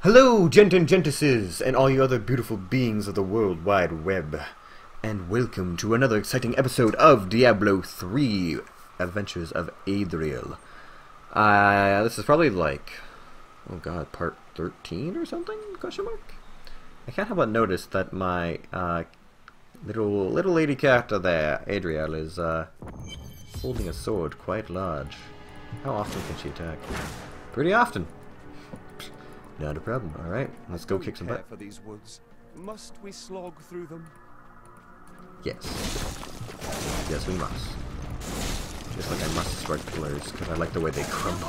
Hello, gent and gentises, and all you other beautiful beings of the World Wide Web, and welcome to another exciting episode of Diablo 3 Adventures of Idrial. Uh, this is probably like, oh god, part 13 or something? Question mark? I can't help but notice that my uh, little little lady character there, Idrial, is uh, holding a sword quite large. How often can she attack? Pretty often. Not a problem. All right, let's go kick some butt. for these woods. Must we slog through them? Yes. Yes, we must. Just like I must spread pillars, because I like the way they crumble.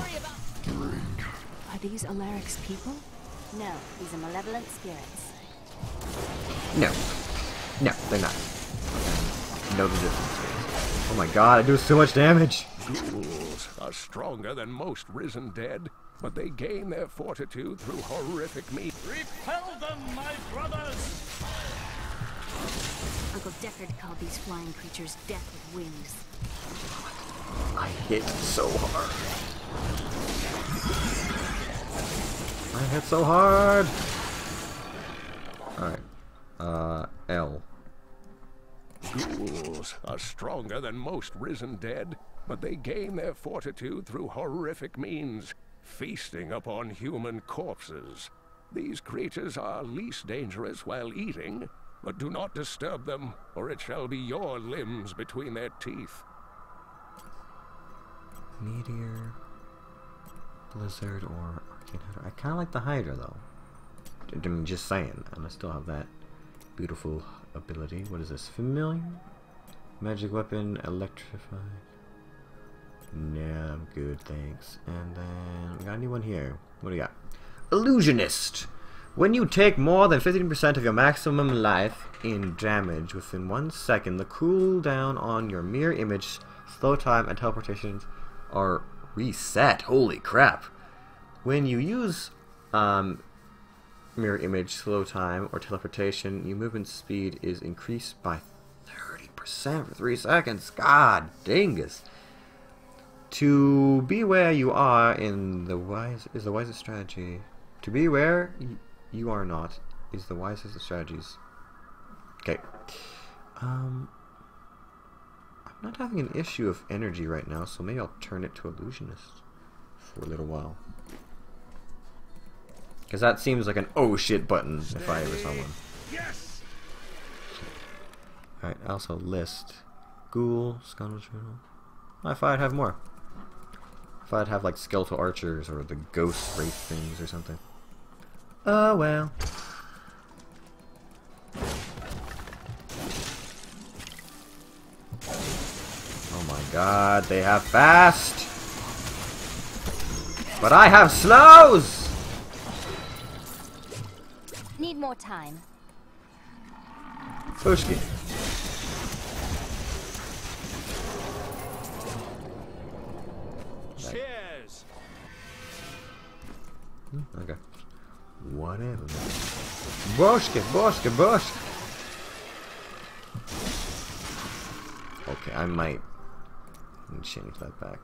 Are these Alaric's people? No, these are malevolent spirits. No. No, they're not. No, the difference. Oh my god, I do so much damage! Ghouls are stronger than most risen dead, but they gain their fortitude through horrific means. Repel them, my brothers! Uncle Deckard called these flying creatures death with wings. I hit so hard. I hit so hard! Alright. Uh, L. Ghouls are stronger than most risen dead, but they gain their fortitude through horrific means, feasting upon human corpses. These creatures are least dangerous while eating, but do not disturb them, or it shall be your limbs between their teeth. Meteor, Blizzard, or Arcane Hydra. I kind of like the Hydra though. I mean, just saying. And I still have that beautiful ability. What is this? Familiar? Magic weapon, electrified. Nah, I'm good, thanks. And then we got anyone here? What do we got? Illusionist. When you take more than 15% of your maximum life in damage within one second, the cooldown on your mirror image, slow time, and teleportations are reset. Holy crap! When you use um, mirror image, slow time, or teleportation, your movement speed is increased by 30% for 3 seconds. God dingus! To be where you are in the wise is the wisest strategy. To be where y- you are not is the wisest of strategies. Okay. Um, I'm not having an issue of energy right now, so maybe I'll turn it to illusionist for a little while. Because that seems like an oh shit button if I ever saw one. Yes! Alright, also list. Ghoul, Scoundrel Journal. I thought I'd have more. I thought I'd have like skeletal archers or the ghost wraith things or something. Oh well. Oh my god, they have fast! But I have slows! Need more time. Pushki. Mm-hmm. Okay. Whatever. Boshke, boshke, boshke. Okay, I might change that back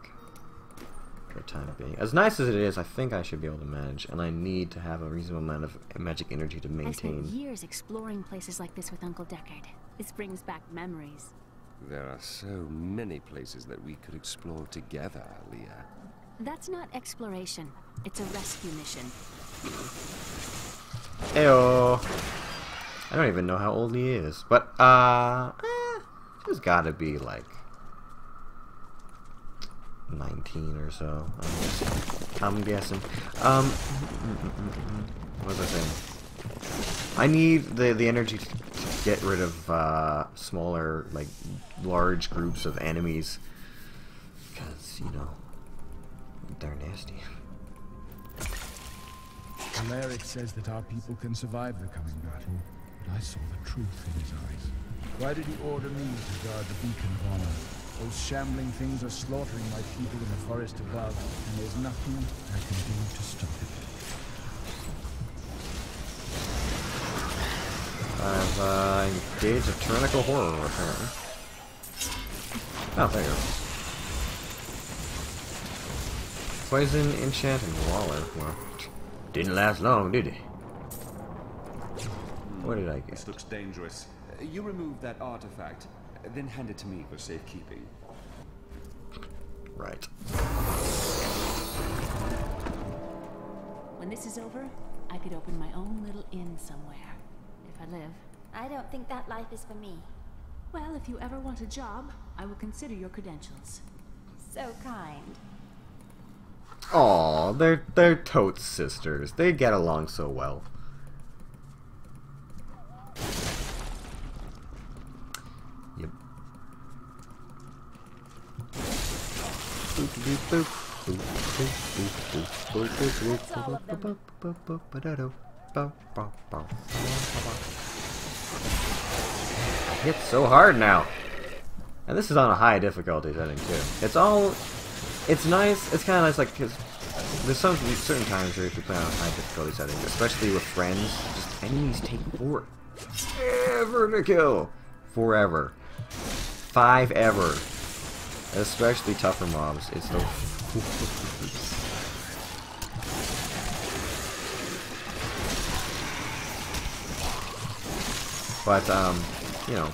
for the time being. As nice as it is, I think I should be able to manage, and I need to have a reasonable amount of magic energy to maintain. I spent maintain. years exploring places like this with Uncle Deckard. This brings back memories. There are so many places that we could explore together, Leah. That's not exploration. It's a rescue mission. Eyo. I don't even know how old he is, but uh, eh, he's got to be like 19 or so. I'm guessing. I'm guessing. Um, what was I saying? I need the the energy to, get rid of uh, smaller, like large groups of enemies, because you know they're nasty. Alaric says that our people can survive the coming battle, but I saw the truth in his eyes. Why did he order me to guard the beacon of honor? Those shambling things are slaughtering my people in the forest above, and there's nothing I can do to stop it. I've uh, engaged a tyrannical horror, apparently. Oh, there you go. Poison, enchant, and waller. Well, Didn't last long, did it? What did I get? This looks dangerous. Uh, You remove that artifact, then hand it to me for safekeeping. Right. When this is over, I could open my own little inn somewhere. If I live. I don't think that life is for me. Well, if you ever want a job, I will consider your credentials. So kind. Aw, they're they're totes sisters. They get along so well. Yep. I hit so hard now. And this is on a high difficulty setting too. It's all it's nice. It's kind of nice, like, because there's some certain times where if you play on high difficulty setting, especially with friends, just enemies take forever to kill. Forever. Five ever. Especially tougher mobs. It's so. but, um, you know,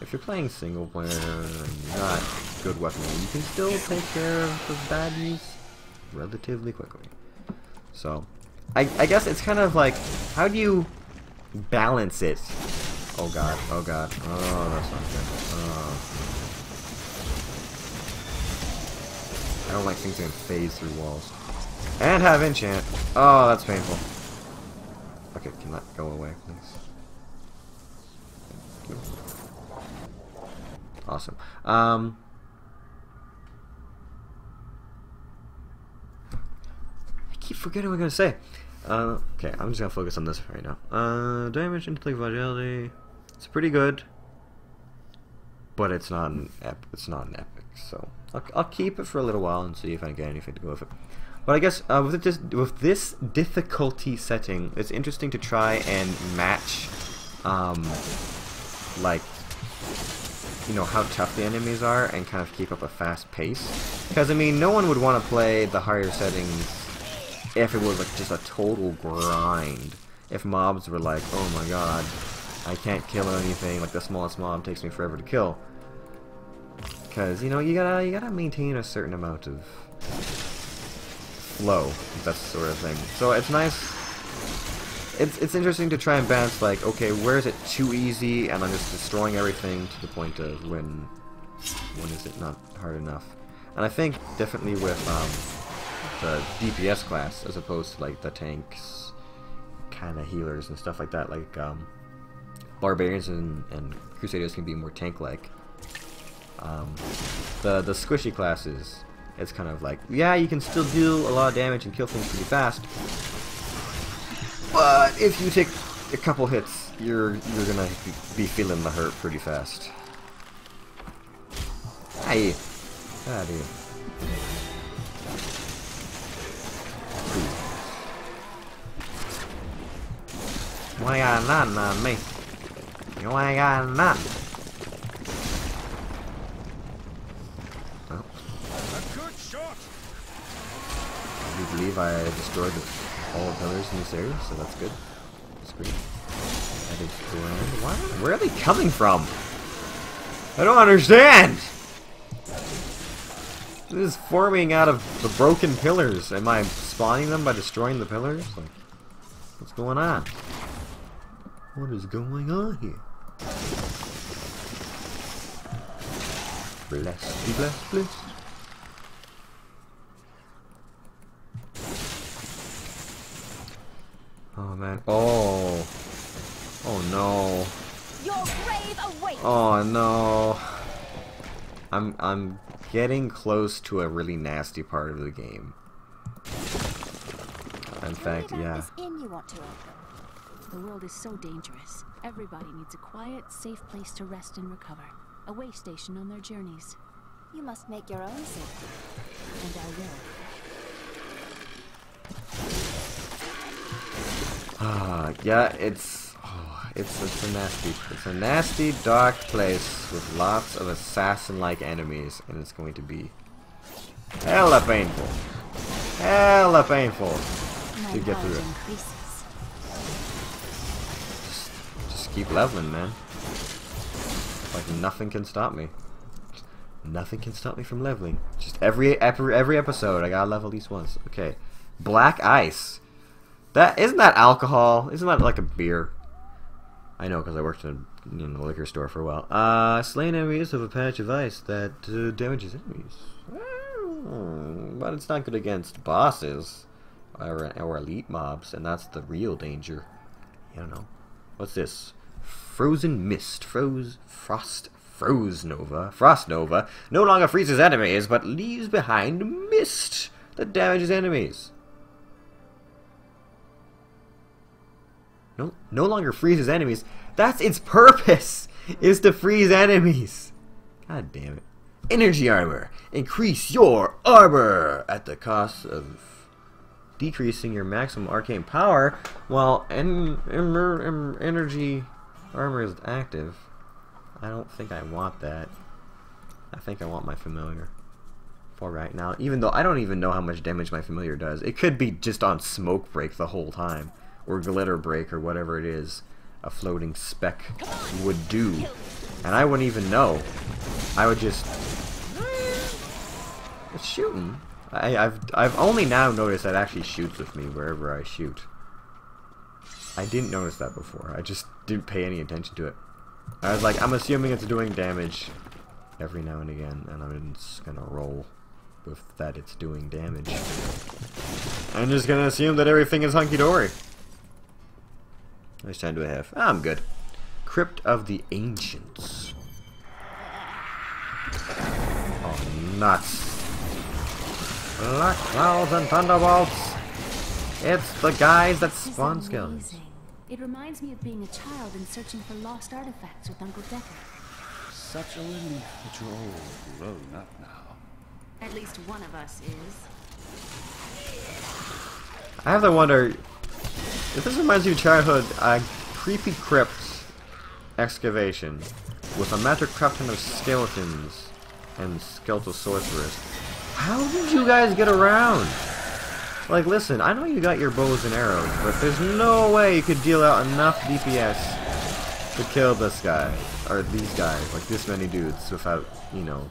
if you're playing single player and not good weaponry, you can still take care of the baddies relatively quickly. So, I, I guess it's kind of like, how do you balance it? Oh god, oh god, oh that's not good. Oh. I don't like things that can phase through walls. And have enchant. Oh, that's painful. Okay, can that go away, please? Awesome. Um, keep forgetting what I'm gonna say. Uh, okay, I'm just gonna focus on this right now. Uh, damage into the vitality. It's pretty good, but it's not an ep It's not an epic. So I'll, I'll keep it for a little while and see if I get anything to go with it. But I guess uh, with this with this difficulty setting, it's interesting to try and match, um, like you know how tough the enemies are and kind of keep up a fast pace. Because I mean, no one would want to play the higher settings if it was like just a total grind. If mobs were like, oh my god, I can't kill anything. Like the smallest mob takes me forever to kill. Because you know you gotta you gotta maintain a certain amount of flow, that sort of thing. So it's nice it's it's interesting to try and balance like okay where is it too easy and I'm just destroying everything to the point of when when is it not hard enough and I think definitely with um, the DPS class as opposed to like the tanks kind of healers and stuff like that like um, barbarians and, and crusaders can be more tank like um, the the squishy classes it's kind of like yeah you can still deal a lot of damage and kill things pretty fast but if you take a couple hits, you're you're gonna be feeling the hurt pretty fast. Hey, ah, dude. You ain't got nothing on me. You ain't got nothing. I believe I destroyed all the pillars in this area, so that's good. That's great. Where are they coming from? I don't understand! This is forming out of the broken pillars. Am I spawning them by destroying the pillars? Like, what's going on? What is going on here? Bless, be blessed, bless. Oh man. Oh. Oh no. Your grave awaits! Oh no. I'm I'm getting close to a really nasty part of the game. In fact, yeah. The world is so dangerous. Everybody needs a quiet, safe place to rest and recover. A way station on their journeys. You must make your own safety. And I will. Ah, yeah, it's oh, it's it's a nasty it's a nasty dark place with lots of assassin-like enemies, and it's going to be hella painful, hella painful. My to get through it. increases. Keep leveling, man. Like nothing can stop me. Nothing can stop me from leveling. Just every every every episode, I gotta level at least once. Okay, black ice. That isn't that alcohol? Isn't that like a beer? I know because I worked in in a liquor store for a while. Uh, slain enemies of a patch of ice that uh, damages enemies. But it's not good against bosses or, or elite mobs, and that's the real danger. Don't know. What's this? Frozen mist, froze, frost, froze nova, frost nova. No longer freezes enemies, but leaves behind mist that damages enemies. No, no longer freezes enemies. That's its purpose, is to freeze enemies. God damn it. Energy armor. Increase your armor at the cost of decreasing your maximum arcane power while en emer em energy armor is active. I don't think I want that. I think I want my familiar for right now. Even though I don't even know how much damage my familiar does. It could be just on smoke break the whole time. Or glitter break or whatever it is a floating speck would do. And I wouldn't even know. I would just it's shooting. I, I've I've only now noticed that actually shoots with me wherever I shoot. I didn't notice that before. I just didn't pay any attention to it. I was like, I'm assuming it's doing damage every now and again, and I'm just gonna roll with that it's doing damage. I'm just gonna assume that everything is hunky dory. How much time do I have? Ah, I'm good. Crypt of the Ancients. Oh, nuts. Black clouds and thunderbolts. It's the guys that This is spawn skeletons. amazing. It reminds me of being a child and searching for lost artifacts with Uncle Deckard. Such a relief that you're all grown up now. At least one of us is. I have to wonder if this reminds you of childhood. A creepy crypt excavation with a magic crafton of skeletons and skeletal sorcerers. How did you guys get around? Like, listen, I know you got your bows and arrows, but there's no way you could deal out enough DPS to kill this guy or these guys, like this many dudes, without you know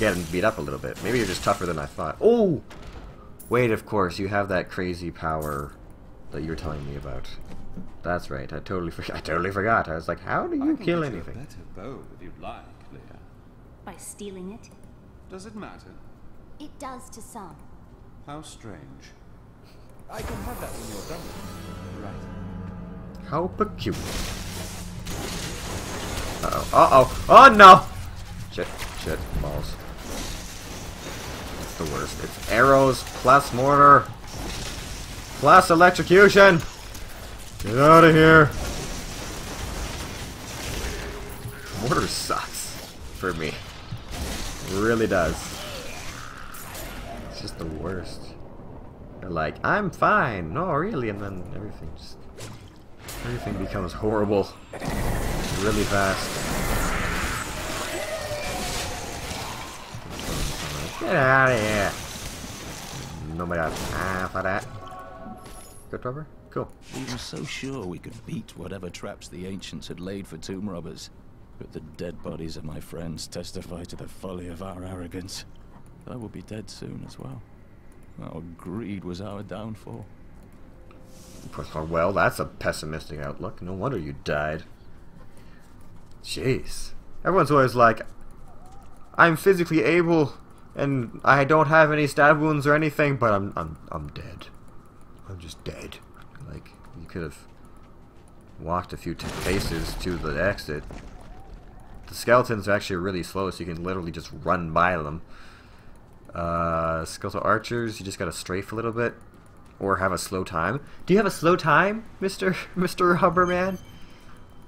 getting beat up a little bit. Maybe you're just tougher than I thought. Oh. Wait, of course, you have that crazy power that you were telling me about. That's right. I totally forgot. I totally forgot. I was like, how do you I can kill get you anything? A better bow if you'd like, Leah. By stealing it? Does it matter? It does to some. How strange. I can have that when you're done. Right. How peculiar. Uh oh. Uh oh. Oh no! Shit. Shit. Balls. It's the worst. It's arrows plus mortar plus electrocution. Get out of here. Mortar sucks for me. It really does. It's just the worst. They're like, I'm fine. No, really, and then everything just everything becomes horrible really fast. Get out of here. Nobody got time ah, for that. Good rubber? Cool. We were so sure we could beat whatever traps the ancients had laid for tomb robbers. But the dead bodies of my friends testify to the folly of our arrogance. I will be dead soon as well. Our greed was our downfall. Well, that's a pessimistic outlook. No wonder you died. Jeez. Everyone's always like, I'm physically able and I don't have any stab wounds or anything, but I'm I'm I'm dead. I'm just dead. Like you could have walked a few paces to the exit. The skeletons are actually really slow, so you can literally just run by them. Uh, skeletal archers, you just gotta strafe a little bit, or have a slow time. Do you have a slow time, Mister Mister Hubberman?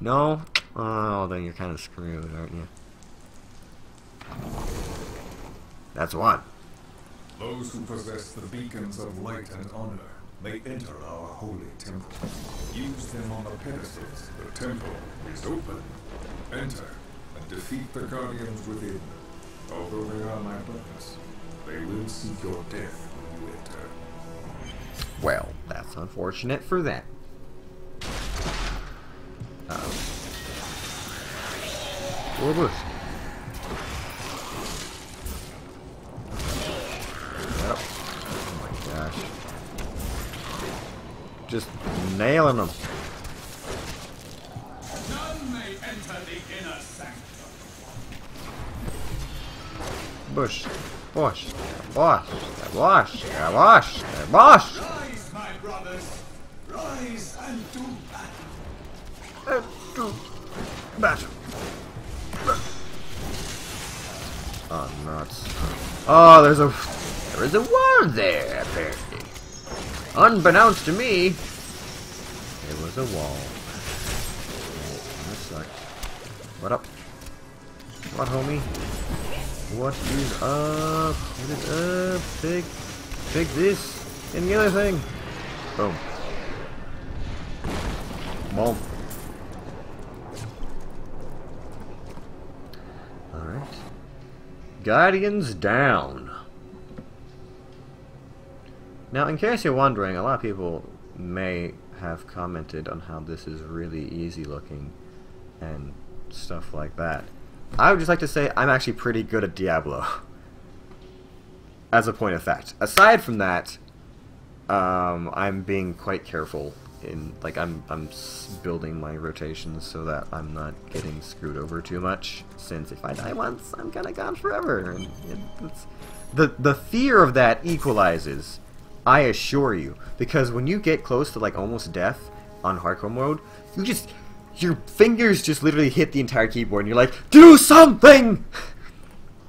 No. Oh, then you're kind of screwed, aren't you? That's one. Those who possess the beacons of light and honor may enter our holy temple. Use them on the pedestals. The temple is open. Enter and defeat the guardians within. Although they are my brothers, they will seek your death when you enter. Well, That's unfortunate for them. Uh-oh. Or bush. Yep. Oh my gosh. Just nailing them. None may enter the inner sanctum. Bush. Bush. Bush. Bush. Bush. Bush. Rise, my brothers. Rise and do battle. And do battle. Oh, nuts. Oh, there's a... There is a wall there, apparently. Unbeknownst to me, there was a wall. Oh, that sucks. What up? What, homie? What is up? What is up? Take, take this and the other thing. Boom. Boom. Alright. Guardians down. Now, in case you're wondering, a lot of people may have commented on how this is really easy looking and stuff like that. I would just like to say I'm actually pretty good at Diablo. As a point of fact. Aside from that, um, I'm being quite careful in like I'm I'm building my rotations so that I'm not getting screwed over too much. Since if I die once, I'm kind of gone forever. And the the fear of that equalizes. I assure you, because when you get close to like almost death on hardcore mode, you just your fingers just literally hit the entire keyboard, and you're like, do something.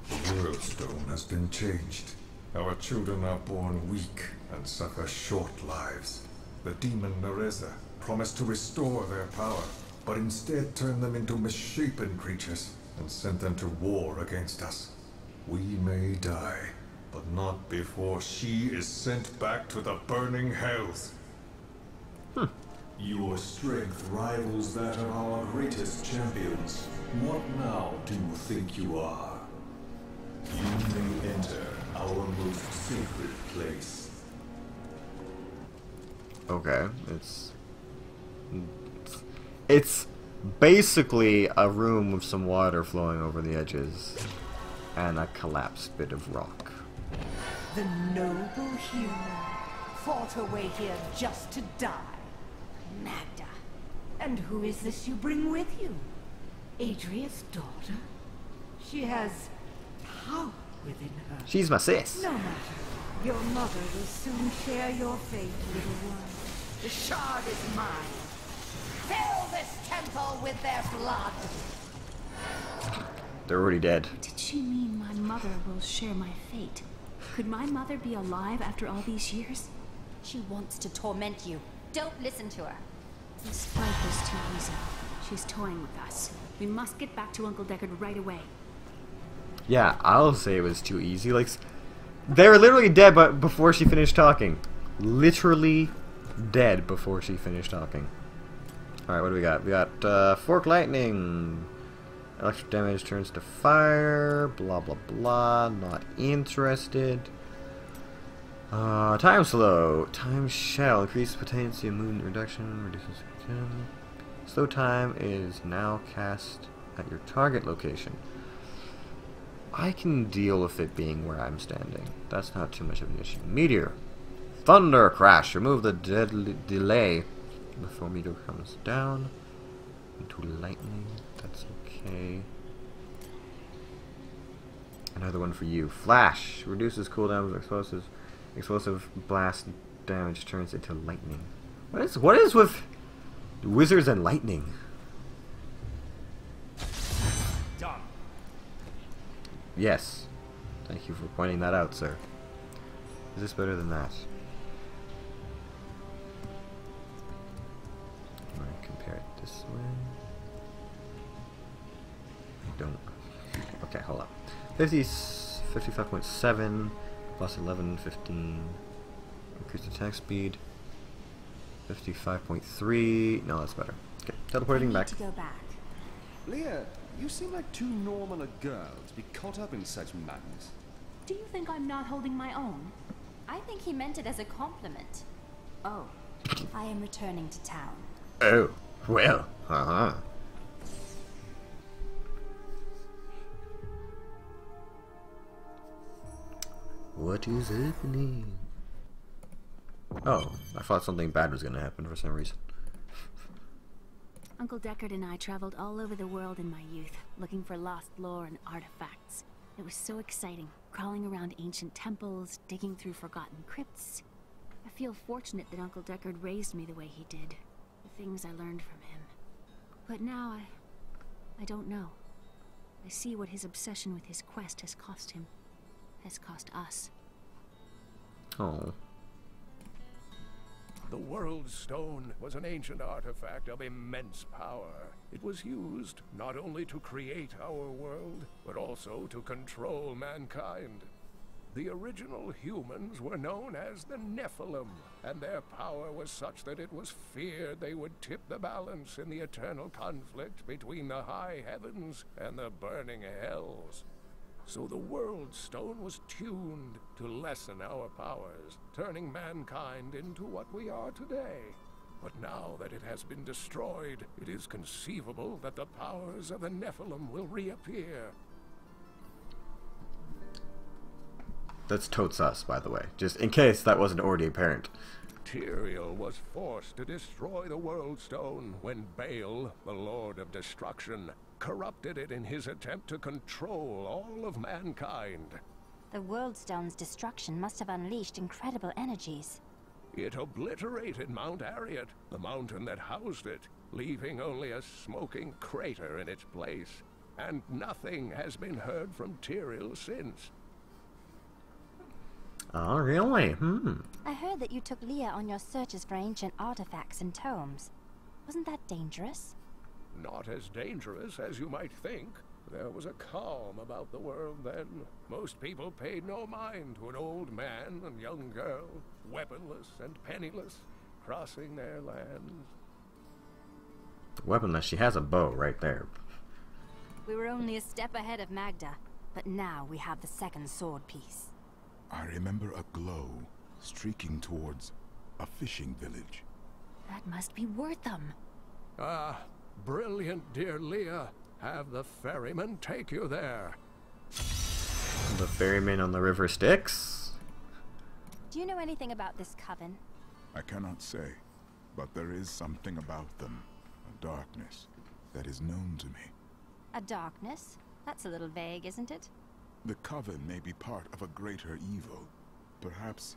The worldstone has been changed. Our children are born weak and suffer short lives. The demon Nereza promised to restore their power, but instead turned them into misshapen creatures and sent them to war against us. We may die, but not before she is sent back to the burning hells. Your strength rivals that of our greatest champions. What now do you think you are? You may enter our most sacred place. Okay, it's it's basically a room with some water flowing over the edges and a collapsed bit of rock. The noble hero fought her way here just to die. Maghda. And who is this you bring with you? Adria's daughter? She has power within her. She's my sis. No matter. Your mother will soon share your fate, little one. The shard is mine. Fill this temple with their blood. They're already dead. Did she mean my mother will share my fate? Could my mother be alive after all these years? She wants to torment you. Don't listen to her. This fight was too easy. She's toying with us. We must get back to Uncle Deckard right away. Yeah, I'll say it was too easy. Like, they were literally dead, but before she finished talking, literally dead before she finished talking. All right, what do we got? We got uh, fork lightning. Electric damage turns to fire. Blah blah blah. Not interested. Uh, time slow. Time shell increases potency of movement reduction. Reduces. Slow time is now cast at your target location. I can deal with it being where I'm standing. That's not too much of an issue. Meteor. Thunder crash. Remove the deadly delay before meteor comes down. Into lightning. That's okay. Another one for you. Flash. Reduces cooldown of explosives. Explosive blast damage turns into lightning. What is what is with wizards and lightning? Done. Yes. Thank you for pointing that out, sir. Is this better than that? Compare it this way. I don't. Okay, hold up. 50, 55.7 plus 11, 15. Increased attack speed. 55.3. No, that's better. Okay, teleporting back. to go back. Leah, you seem like too normal a girl to be caught up in such madness. Do you think I'm not holding my own? I think he meant it as a compliment. Oh, I am returning to town. Oh, well, uh-huh. What is happening? Oh, I thought something bad was gonna happen for some reason. Uncle Deckard and I traveled all over the world in my youth, looking for lost lore and artifacts. It was so exciting, crawling around ancient temples, digging through forgotten crypts. I feel fortunate that Uncle Deckard raised me the way he did, the things I learned from him. But now I... I don't know. I see what his obsession with his quest has cost him. Has cost us. Oh. The World Stone was an ancient artifact of immense power. It was used not only to create our world, but also to control mankind. The original humans were known as the Nephalem, and their power was such that it was feared they would tip the balance in the eternal conflict between the high heavens and the burning hells. So the World Stone was tuned to lessen our powers, turning mankind into what we are today. But now that it has been destroyed, it is conceivable that the powers of the Nephalem will reappear. That's totes us, by the way. Just in case that wasn't already apparent. Tyrael was forced to destroy the World Stone when Baal, the Lord of Destruction, corrupted it in his attempt to control all of mankind. The World Stone's destruction must have unleashed incredible energies. It obliterated Mount Arreat, the mountain that housed it, leaving only a smoking crater in its place. And nothing has been heard from Tyrael since. Oh, really? Hmm. I heard that you took Leah on your searches for ancient artifacts and tomes. Wasn't that dangerous? Not as dangerous as you might think. There was a calm about the world then. Most people paid no mind to an old man and young girl, weaponless and penniless, crossing their lands. Weaponless. She has a bow right there. We were only a step ahead of Maghda, but now we have the second sword piece. I remember a glow streaking towards a fishing village. That must be Wortham. Ah, brilliant, dear Leah. Have the ferryman take you there. The ferryman on the river Styx? Do you know anything about this coven? I cannot say, but there is something about them, a darkness, that is known to me. A darkness? That's a little vague, isn't it? The coven may be part of a greater evil. Perhaps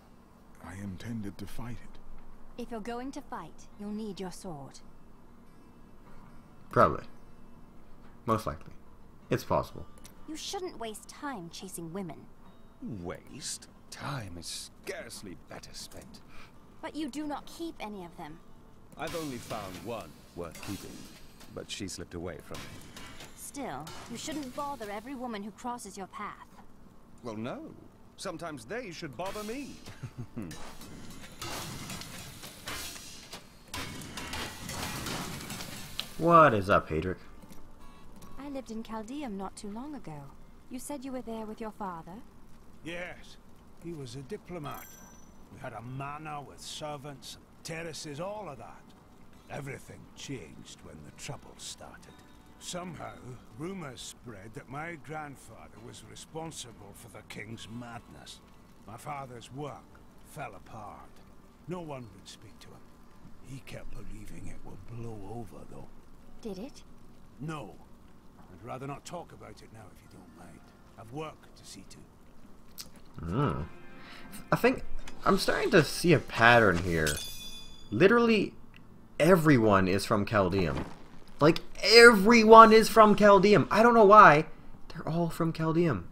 I intended to fight it. If you're going to fight, you'll need your sword. Probably. Most likely. It's possible. You shouldn't waste time chasing women. Waste? Time is scarcely better spent. But you do not keep any of them. I've only found one worth keeping, but she slipped away from me. Still, you shouldn't bother every woman who crosses your path. Well, no. Sometimes they should bother me. What is up, Haedrig? I lived in Caldeum not too long ago. You said you were there with your father? Yes, he was a diplomat. We had a manor with servants and terraces, all of that. Everything changed when the trouble started. Somehow, rumors spread that my grandfather was responsible for the king's madness. My father's work fell apart. No one would speak to him. He kept believing it would blow over, though. Did it? No. I'd rather not talk about it now if you don't mind. I've work to see to. Hmm. I think I'm starting to see a pattern here. Literally everyone is from Caldeum. Like everyone is from Caldeum. I don't know why. They're all from Caldeum.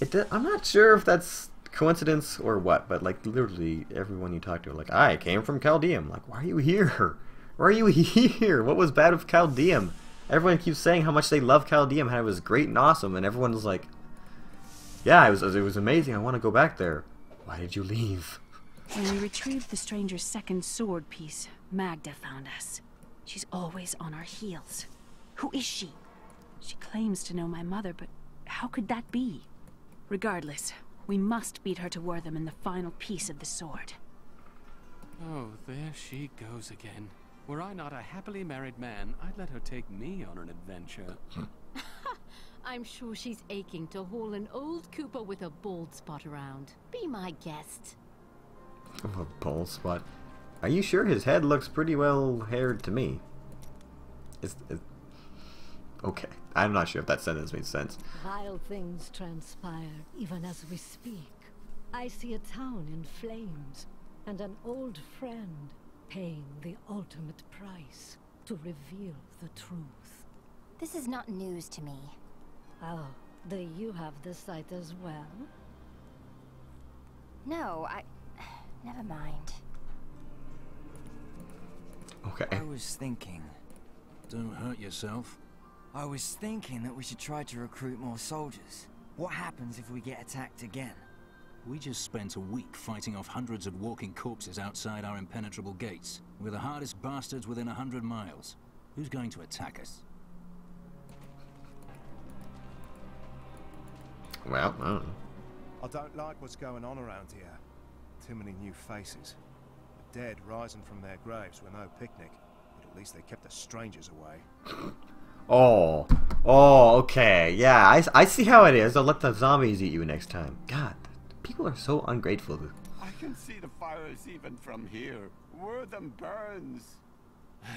It I'm not sure if that's coincidence or what, but like literally everyone you talk to, like I came from Caldeum. Like why are you here? Why are you here? What was bad with Caldeum? Everyone keeps saying how much they love Caldeum, how it was great and awesome, and everyone's like, "Yeah, it was. It was amazing. I want to go back there." Why did you leave? When we retrieved the stranger's second sword piece, Maghda found us. She's always on our heels. Who is she? She claims to know my mother, but how could that be? Regardless, we must beat her to Wortham in the final piece of the sword. Oh, there she goes again. Were I not a happily married man, I'd let her take me on an adventure. I'm sure she's aching to haul an old Cooper with a bald spot around. Be my guest. A bald spot. Are you sure his head looks pretty well haired to me? It's, is okay. I'm not sure if that sentence made sense. Vile things transpire even as we speak. I see a town in flames, and an old friend paying the ultimate price to reveal the truth. This is not news to me. Ah, oh, do you have the sight as well? No, I... Never mind. Okay. I was thinking... Don't hurt yourself. I was thinking that we should try to recruit more soldiers. What happens if we get attacked again? We just spent a week fighting off hundreds of walking corpses outside our impenetrable gates. We're the hardest bastards within a hundred miles. Who's going to attack us? Well, I don't know. I don't like what's going on around here. Too many new faces. The dead rising from their graves were no picnic, but at least they kept the strangers away. Oh. Oh, okay. Yeah, I, I see how it is. I'll let the zombies eat you next time. God, people are so ungrateful. I can see the fires even from here. Wortham burns.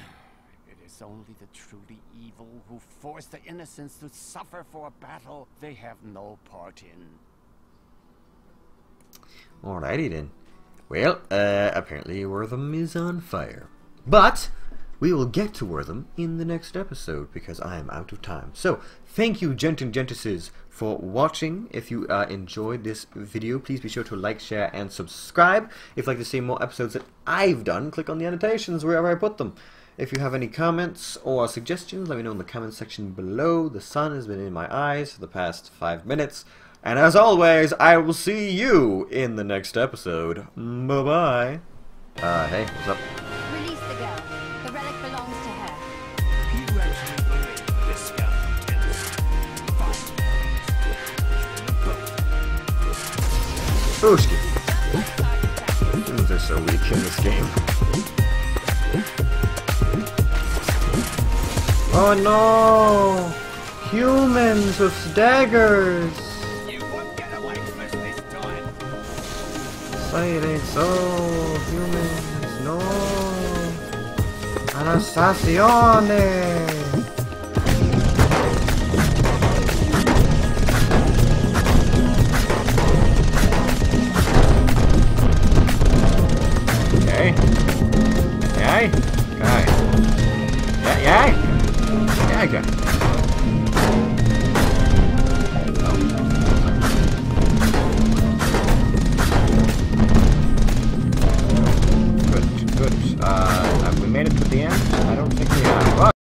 It is only the truly evil who force the innocents to suffer for a battle they have no part in. Alrighty then. Well, uh, apparently Wortham is on fire. But, we will get to Wortham in the next episode because I am out of time. So, thank you, gent and gentesses, for watching. If you uh, enjoyed this video, please be sure to like, share, and subscribe. If you'd like to see more episodes that I've done, click on the annotations wherever I put them. If you have any comments or suggestions, let me know in the comment section below. The sun has been in my eyes for the past five minutes. And as always, I will see you in the next episode. Bye-bye. Uh, hey, what's up? Booski. Humans are so weak in this game. Oh no! Humans with daggers! Say it ain't so, humans, no! Anastazione!